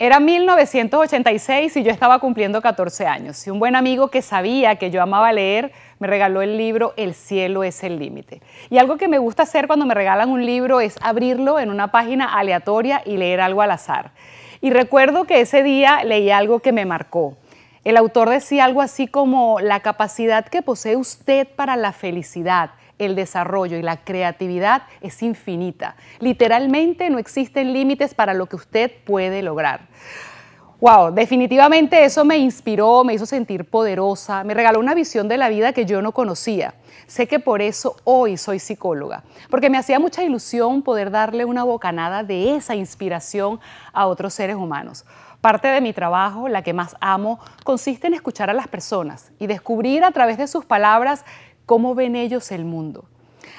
Era 1986 y yo estaba cumpliendo 14 años. Y un buen amigo que sabía que yo amaba leer me regaló el libro El cielo es el límite. Y algo que me gusta hacer cuando me regalan un libro es abrirlo en una página aleatoria y leer algo al azar. Y recuerdo que ese día leí algo que me marcó. El autor decía algo así como la capacidad que posee usted para la felicidad el desarrollo y la creatividad es infinita. Literalmente no existen límites para lo que usted puede lograr. Wow, definitivamente eso me inspiró, me hizo sentir poderosa, me regaló una visión de la vida que yo no conocía. Sé que por eso hoy soy psicóloga, porque me hacía mucha ilusión poder darle una bocanada de esa inspiración a otros seres humanos. Parte de mi trabajo, la que más amo, consiste en escuchar a las personas y descubrir a través de sus palabras cómo ven ellos el mundo.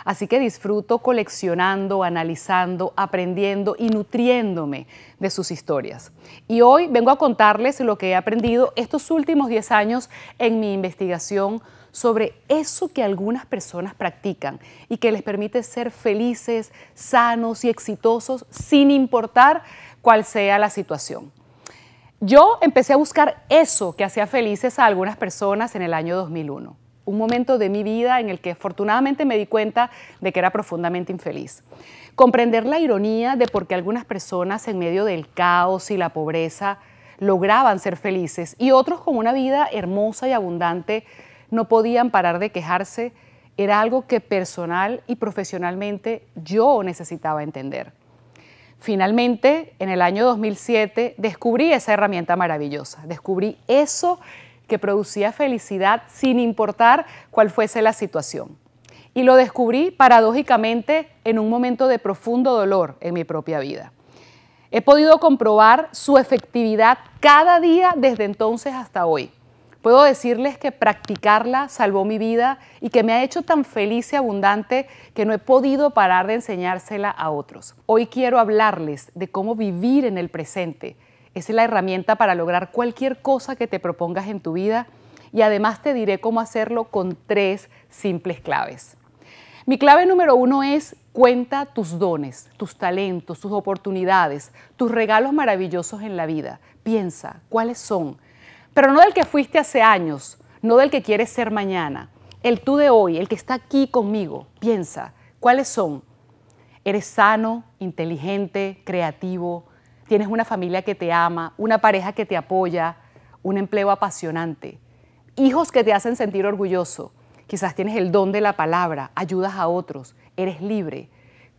Así que disfruto coleccionando, analizando, aprendiendo y nutriéndome de sus historias. Y hoy vengo a contarles lo que he aprendido estos últimos 10 años en mi investigación sobre eso que algunas personas practican y que les permite ser felices, sanos y exitosos sin importar cuál sea la situación. Yo empecé a buscar eso que hacía felices a algunas personas en el año 2001 un momento de mi vida en el que afortunadamente me di cuenta de que era profundamente infeliz. Comprender la ironía de por qué algunas personas en medio del caos y la pobreza lograban ser felices y otros con una vida hermosa y abundante no podían parar de quejarse, era algo que personal y profesionalmente yo necesitaba entender. Finalmente, en el año 2007, descubrí esa herramienta maravillosa, descubrí eso que producía felicidad sin importar cuál fuese la situación. Y lo descubrí paradójicamente en un momento de profundo dolor en mi propia vida. He podido comprobar su efectividad cada día desde entonces hasta hoy. Puedo decirles que practicarla salvó mi vida y que me ha hecho tan feliz y abundante que no he podido parar de enseñársela a otros. Hoy quiero hablarles de cómo vivir en el presente, es la herramienta para lograr cualquier cosa que te propongas en tu vida y además te diré cómo hacerlo con tres simples claves. Mi clave número uno es cuenta tus dones, tus talentos, tus oportunidades, tus regalos maravillosos en la vida. Piensa cuáles son, pero no del que fuiste hace años, no del que quieres ser mañana, el tú de hoy, el que está aquí conmigo. Piensa cuáles son. Eres sano, inteligente, creativo, tienes una familia que te ama, una pareja que te apoya, un empleo apasionante, hijos que te hacen sentir orgulloso, quizás tienes el don de la palabra, ayudas a otros, eres libre.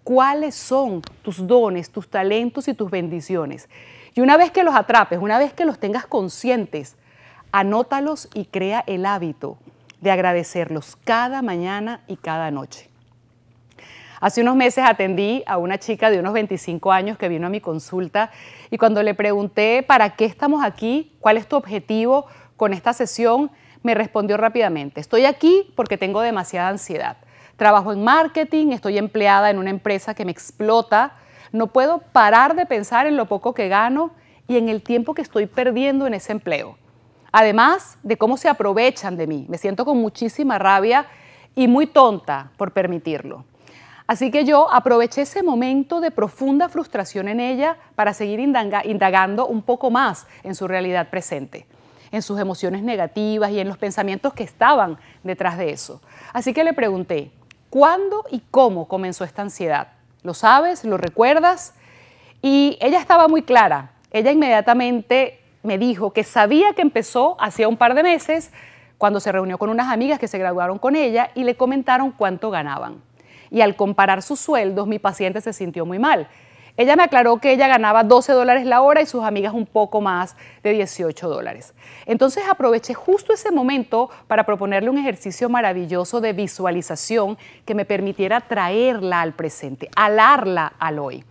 ¿Cuáles son tus dones, tus talentos y tus bendiciones? Y una vez que los atrapes, una vez que los tengas conscientes, anótalos y crea el hábito de agradecerlos cada mañana y cada noche. Hace unos meses atendí a una chica de unos 25 años que vino a mi consulta y cuando le pregunté para qué estamos aquí, cuál es tu objetivo con esta sesión, me respondió rápidamente, estoy aquí porque tengo demasiada ansiedad. Trabajo en marketing, estoy empleada en una empresa que me explota, no puedo parar de pensar en lo poco que gano y en el tiempo que estoy perdiendo en ese empleo. Además de cómo se aprovechan de mí, me siento con muchísima rabia y muy tonta por permitirlo. Así que yo aproveché ese momento de profunda frustración en ella para seguir indagando un poco más en su realidad presente, en sus emociones negativas y en los pensamientos que estaban detrás de eso. Así que le pregunté, ¿cuándo y cómo comenzó esta ansiedad? ¿Lo sabes? ¿Lo recuerdas? Y ella estaba muy clara. Ella inmediatamente me dijo que sabía que empezó hacía un par de meses cuando se reunió con unas amigas que se graduaron con ella y le comentaron cuánto ganaban y al comparar sus sueldos mi paciente se sintió muy mal. Ella me aclaró que ella ganaba 12 dólares la hora y sus amigas un poco más de 18 dólares. Entonces aproveché justo ese momento para proponerle un ejercicio maravilloso de visualización que me permitiera traerla al presente, alarla al hoy.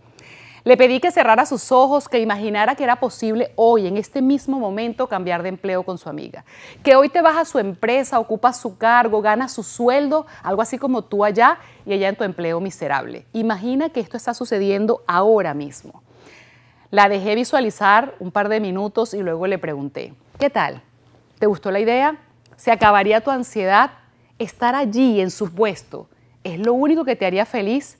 Le pedí que cerrara sus ojos, que imaginara que era posible hoy, en este mismo momento, cambiar de empleo con su amiga. Que hoy te vas a su empresa, ocupas su cargo, ganas su sueldo, algo así como tú allá y ella en tu empleo miserable. Imagina que esto está sucediendo ahora mismo. La dejé visualizar un par de minutos y luego le pregunté, ¿qué tal? ¿Te gustó la idea? ¿Se acabaría tu ansiedad? Estar allí en su puesto es lo único que te haría feliz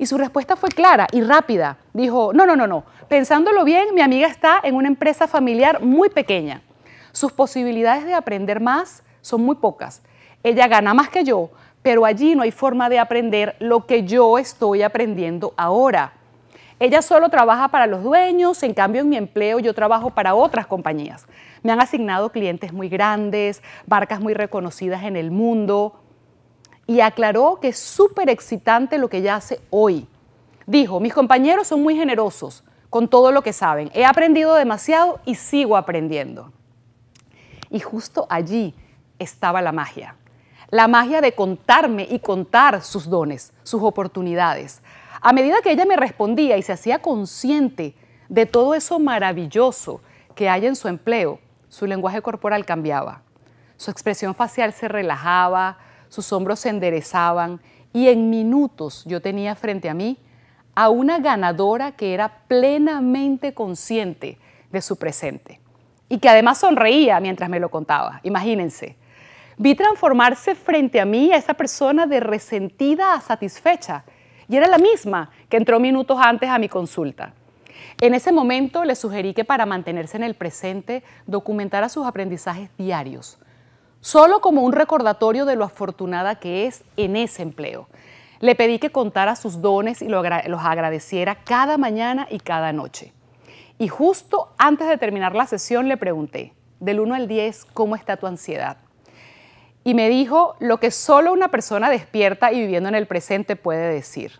Y su respuesta fue clara y rápida. Dijo, no, no, no, no. Pensándolo bien, mi amiga está en una empresa familiar muy pequeña. Sus posibilidades de aprender más son muy pocas. Ella gana más que yo, pero allí no hay forma de aprender lo que yo estoy aprendiendo ahora. Ella solo trabaja para los dueños, en cambio en mi empleo yo trabajo para otras compañías. Me han asignado clientes muy grandes, marcas muy reconocidas en el mundo y aclaró que es súper excitante lo que ella hace hoy. Dijo, mis compañeros son muy generosos con todo lo que saben. He aprendido demasiado y sigo aprendiendo. Y justo allí estaba la magia. La magia de contarme y contar sus dones, sus oportunidades. A medida que ella me respondía y se hacía consciente de todo eso maravilloso que hay en su empleo, su lenguaje corporal cambiaba. Su expresión facial se relajaba, sus hombros se enderezaban y en minutos yo tenía frente a mí a una ganadora que era plenamente consciente de su presente y que además sonreía mientras me lo contaba. Imagínense. Vi transformarse frente a mí a esa persona de resentida a satisfecha y era la misma que entró minutos antes a mi consulta. En ese momento le sugerí que para mantenerse en el presente documentara sus aprendizajes diarios, solo como un recordatorio de lo afortunada que es en ese empleo. Le pedí que contara sus dones y los agradeciera cada mañana y cada noche. Y justo antes de terminar la sesión le pregunté, del 1 al 10, ¿cómo está tu ansiedad? Y me dijo lo que solo una persona despierta y viviendo en el presente puede decir.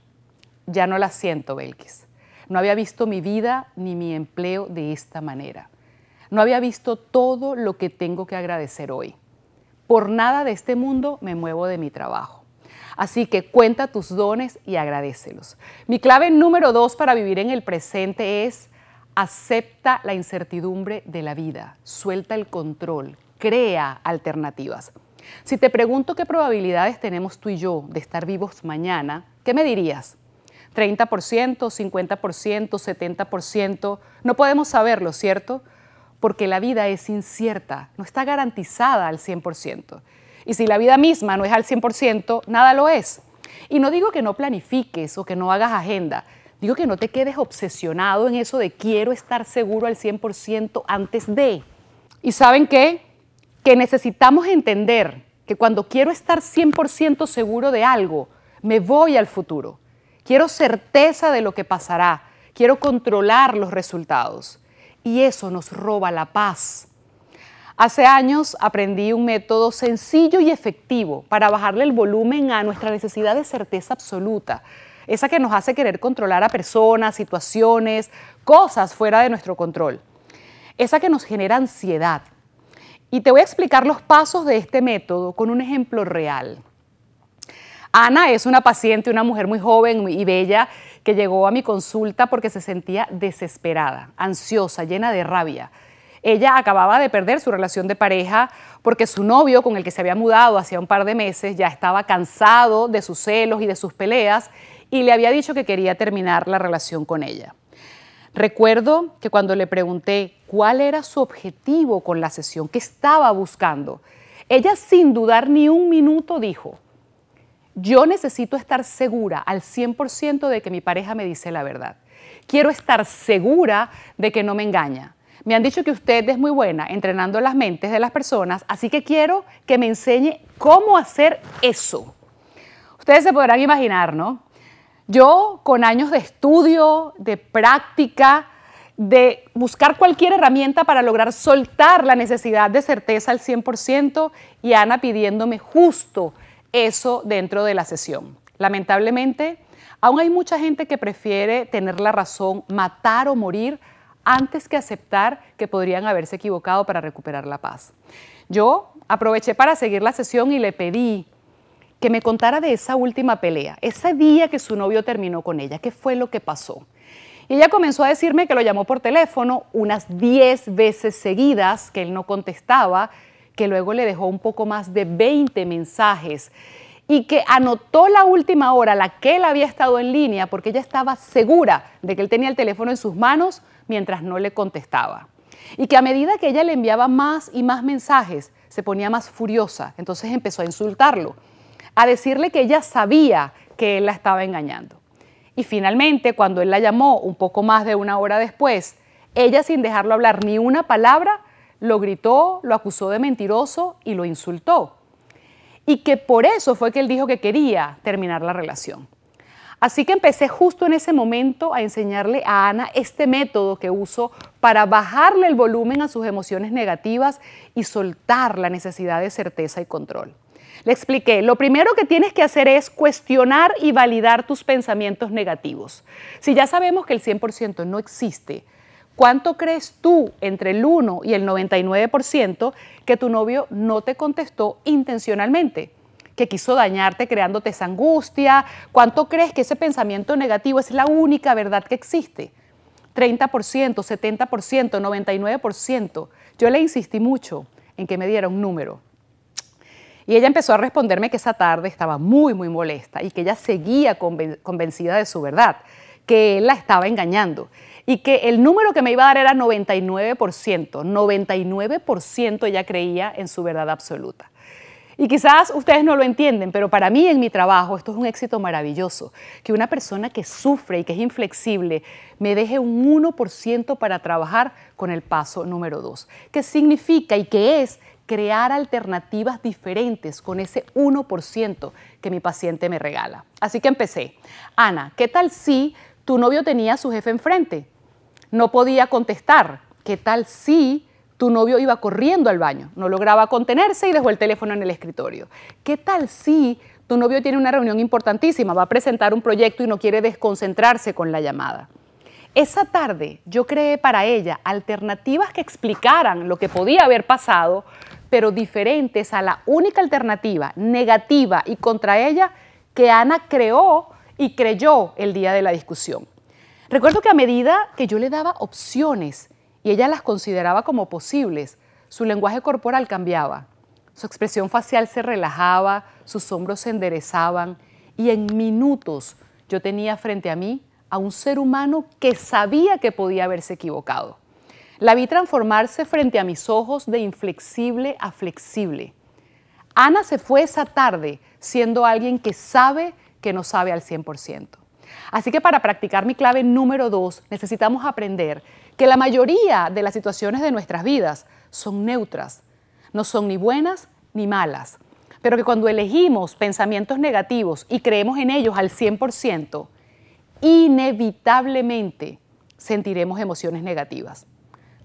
Ya no la siento, Belkis. No había visto mi vida ni mi empleo de esta manera. No había visto todo lo que tengo que agradecer hoy. Por nada de este mundo me muevo de mi trabajo. Así que cuenta tus dones y agradecelos. Mi clave número dos para vivir en el presente es acepta la incertidumbre de la vida, suelta el control, crea alternativas. Si te pregunto qué probabilidades tenemos tú y yo de estar vivos mañana, ¿qué me dirías? 30%, 50%, 70%. No podemos saberlo, ¿cierto? Porque la vida es incierta, no está garantizada al 100%. Y si la vida misma no es al 100%, nada lo es. Y no digo que no planifiques o que no hagas agenda, digo que no te quedes obsesionado en eso de quiero estar seguro al 100% antes de. ¿Y saben qué? Que necesitamos entender que cuando quiero estar 100% seguro de algo, me voy al futuro. Quiero certeza de lo que pasará. Quiero controlar los resultados. Y eso nos roba la paz. Hace años aprendí un método sencillo y efectivo para bajarle el volumen a nuestra necesidad de certeza absoluta, esa que nos hace querer controlar a personas, situaciones, cosas fuera de nuestro control, esa que nos genera ansiedad. Y te voy a explicar los pasos de este método con un ejemplo real. Ana es una paciente, una mujer muy joven y bella que llegó a mi consulta porque se sentía desesperada, ansiosa, llena de rabia. Ella acababa de perder su relación de pareja porque su novio, con el que se había mudado hacía un par de meses, ya estaba cansado de sus celos y de sus peleas y le había dicho que quería terminar la relación con ella. Recuerdo que cuando le pregunté cuál era su objetivo con la sesión, qué estaba buscando, ella sin dudar ni un minuto dijo, yo necesito estar segura al 100% de que mi pareja me dice la verdad. Quiero estar segura de que no me engaña. Me han dicho que usted es muy buena entrenando las mentes de las personas, así que quiero que me enseñe cómo hacer eso. Ustedes se podrán imaginar, ¿no? Yo con años de estudio, de práctica, de buscar cualquier herramienta para lograr soltar la necesidad de certeza al 100% y Ana pidiéndome justo eso dentro de la sesión. Lamentablemente, aún hay mucha gente que prefiere tener la razón, matar o morir antes que aceptar que podrían haberse equivocado para recuperar la paz. Yo aproveché para seguir la sesión y le pedí que me contara de esa última pelea, ese día que su novio terminó con ella, qué fue lo que pasó. Y ella comenzó a decirme que lo llamó por teléfono unas 10 veces seguidas, que él no contestaba, que luego le dejó un poco más de 20 mensajes y que anotó la última hora, la que él había estado en línea, porque ella estaba segura de que él tenía el teléfono en sus manos mientras no le contestaba. Y que a medida que ella le enviaba más y más mensajes, se ponía más furiosa. Entonces empezó a insultarlo, a decirle que ella sabía que él la estaba engañando. Y finalmente, cuando él la llamó un poco más de una hora después, ella sin dejarlo hablar ni una palabra, lo gritó, lo acusó de mentiroso y lo insultó. Y que por eso fue que él dijo que quería terminar la relación. Así que empecé justo en ese momento a enseñarle a Ana este método que uso para bajarle el volumen a sus emociones negativas y soltar la necesidad de certeza y control. Le expliqué, lo primero que tienes que hacer es cuestionar y validar tus pensamientos negativos. Si ya sabemos que el 100% no existe, ¿cuánto crees tú entre el 1 y el 99% que tu novio no te contestó intencionalmente? que quiso dañarte creándote esa angustia? ¿Cuánto crees que ese pensamiento negativo es la única verdad que existe? 30%, 70%, 99%. Yo le insistí mucho en que me diera un número. Y ella empezó a responderme que esa tarde estaba muy, muy molesta y que ella seguía convencida de su verdad, que él la estaba engañando y que el número que me iba a dar era 99%. 99% ella creía en su verdad absoluta. Y quizás ustedes no lo entienden, pero para mí en mi trabajo esto es un éxito maravilloso, que una persona que sufre y que es inflexible me deje un 1% para trabajar con el paso número 2, que significa y que es crear alternativas diferentes con ese 1% que mi paciente me regala. Así que empecé. Ana, ¿qué tal si tu novio tenía a su jefe enfrente? No podía contestar. ¿Qué tal si tu novio iba corriendo al baño? No lograba contenerse y dejó el teléfono en el escritorio. ¿Qué tal si tu novio tiene una reunión importantísima, va a presentar un proyecto y no quiere desconcentrarse con la llamada? Esa tarde yo creé para ella alternativas que explicaran lo que podía haber pasado, pero diferentes a la única alternativa negativa y contra ella que Ana creó y creyó el día de la discusión. Recuerdo que a medida que yo le daba opciones y ella las consideraba como posibles, su lenguaje corporal cambiaba, su expresión facial se relajaba, sus hombros se enderezaban y en minutos yo tenía frente a mí a un ser humano que sabía que podía haberse equivocado. La vi transformarse frente a mis ojos de inflexible a flexible. Ana se fue esa tarde siendo alguien que sabe que no sabe al 100%. Así que para practicar mi clave número dos, necesitamos aprender que la mayoría de las situaciones de nuestras vidas son neutras, no son ni buenas ni malas, pero que cuando elegimos pensamientos negativos y creemos en ellos al 100%, inevitablemente sentiremos emociones negativas.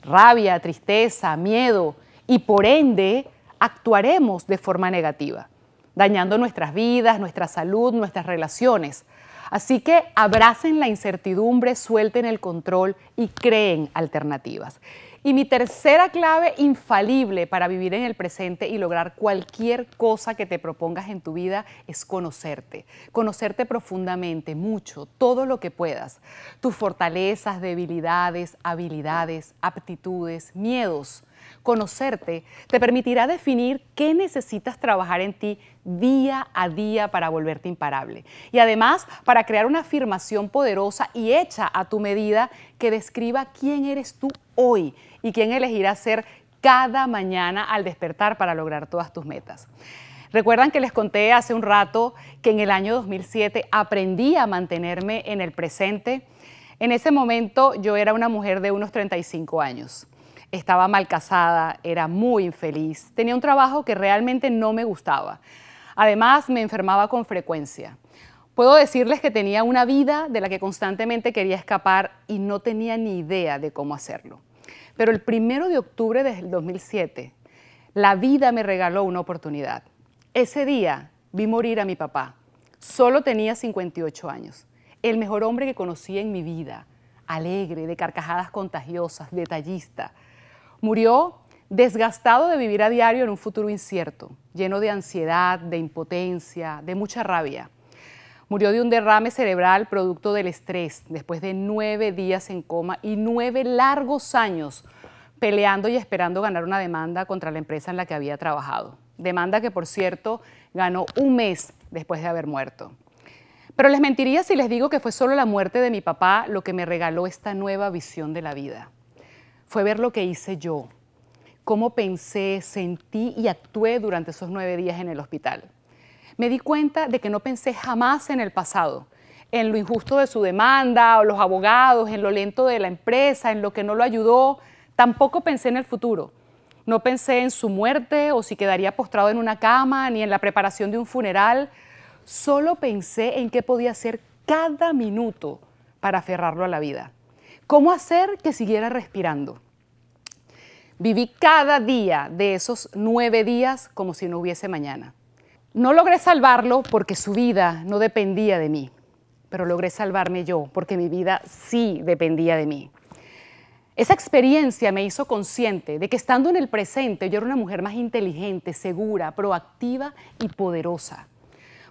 Rabia, tristeza, miedo y por ende actuaremos de forma negativa, dañando nuestras vidas, nuestra salud, nuestras relaciones. Así que abracen la incertidumbre, suelten el control y creen alternativas. Y mi tercera clave infalible para vivir en el presente y lograr cualquier cosa que te propongas en tu vida es conocerte. Conocerte profundamente, mucho, todo lo que puedas. Tus fortalezas, debilidades, habilidades, aptitudes, miedos. Conocerte te permitirá definir qué necesitas trabajar en ti día a día para volverte imparable. Y además para crear una afirmación poderosa y hecha a tu medida que describa quién eres tú hoy y quién elegirás ser cada mañana al despertar para lograr todas tus metas. Recuerdan que les conté hace un rato que en el año 2007 aprendí a mantenerme en el presente. En ese momento yo era una mujer de unos 35 años. Estaba mal casada, era muy infeliz, tenía un trabajo que realmente no me gustaba. Además, me enfermaba con frecuencia. Puedo decirles que tenía una vida de la que constantemente quería escapar y no tenía ni idea de cómo hacerlo. Pero el primero de octubre del 2007, la vida me regaló una oportunidad. Ese día vi morir a mi papá. Solo tenía 58 años. El mejor hombre que conocí en mi vida. Alegre, de carcajadas contagiosas, detallista. Murió desgastado de vivir a diario en un futuro incierto, lleno de ansiedad, de impotencia, de mucha rabia. Murió de un derrame cerebral producto del estrés, después de nueve días en coma y nueve largos años peleando y esperando ganar una demanda contra la empresa en la que había trabajado. Demanda que, por cierto, ganó un mes después de haber muerto. Pero les mentiría si les digo que fue solo la muerte de mi papá lo que me regaló esta nueva visión de la vida. Fue ver lo que hice yo, cómo pensé, sentí y actué durante esos nueve días en el hospital me di cuenta de que no pensé jamás en el pasado, en lo injusto de su demanda, o los abogados, en lo lento de la empresa, en lo que no lo ayudó. Tampoco pensé en el futuro. No pensé en su muerte o si quedaría postrado en una cama, ni en la preparación de un funeral. Solo pensé en qué podía hacer cada minuto para aferrarlo a la vida. ¿Cómo hacer que siguiera respirando? Viví cada día de esos nueve días como si no hubiese mañana. No logré salvarlo porque su vida no dependía de mí, pero logré salvarme yo porque mi vida sí dependía de mí. Esa experiencia me hizo consciente de que estando en el presente yo era una mujer más inteligente, segura, proactiva y poderosa.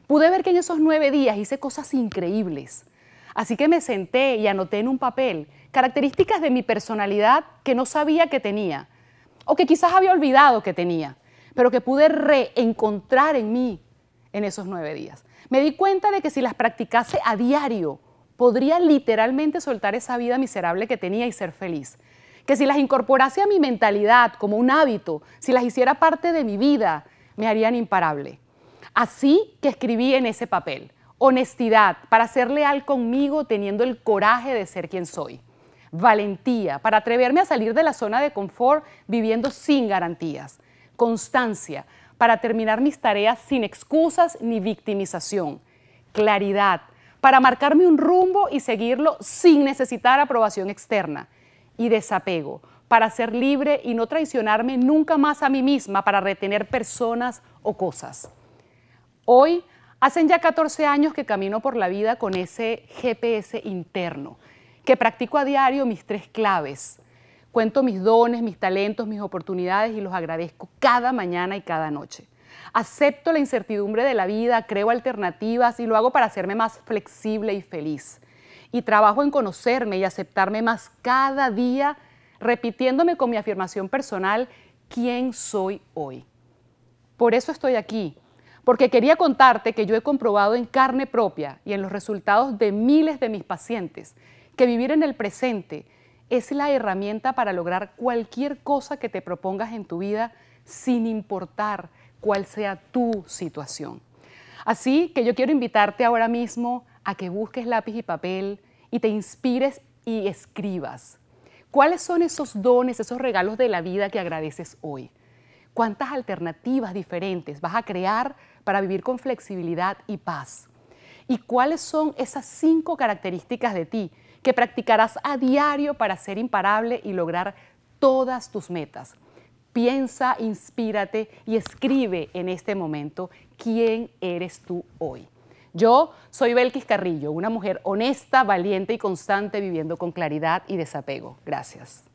Pude ver que en esos nueve días hice cosas increíbles. Así que me senté y anoté en un papel características de mi personalidad que no sabía que tenía o que quizás había olvidado que tenía, pero que pude reencontrar en mí en esos nueve días. Me di cuenta de que si las practicase a diario, podría literalmente soltar esa vida miserable que tenía y ser feliz. Que si las incorporase a mi mentalidad como un hábito, si las hiciera parte de mi vida, me harían imparable. Así que escribí en ese papel, honestidad para ser leal conmigo teniendo el coraje de ser quien soy valentía para atreverme a salir de la zona de confort viviendo sin garantías, constancia para terminar mis tareas sin excusas ni victimización, claridad para marcarme un rumbo y seguirlo sin necesitar aprobación externa, y desapego para ser libre y no traicionarme nunca más a mí misma para retener personas o cosas. Hoy, hacen ya 14 años que camino por la vida con ese GPS interno que practico a diario mis tres claves. Cuento mis dones, mis talentos, mis oportunidades y los agradezco cada mañana y cada noche. Acepto la incertidumbre de la vida, creo alternativas y lo hago para hacerme más flexible y feliz. Y trabajo en conocerme y aceptarme más cada día, repitiéndome con mi afirmación personal quién soy hoy. Por eso estoy aquí, porque quería contarte que yo he comprobado en carne propia y en los resultados de miles de mis pacientes que vivir en el presente es la herramienta para lograr cualquier cosa que te propongas en tu vida sin importar cuál sea tu situación. Así que yo quiero invitarte ahora mismo a que busques lápiz y papel y te inspires y escribas. ¿Cuáles son esos dones, esos regalos de la vida que agradeces hoy? ¿Cuántas alternativas diferentes vas a crear para vivir con flexibilidad y paz? ¿Y cuáles son esas cinco características de ti que practicarás a diario para ser imparable y lograr todas tus metas. Piensa, inspírate y escribe en este momento quién eres tú hoy. Yo soy Belkis Carrillo, una mujer honesta, valiente y constante viviendo con claridad y desapego. Gracias.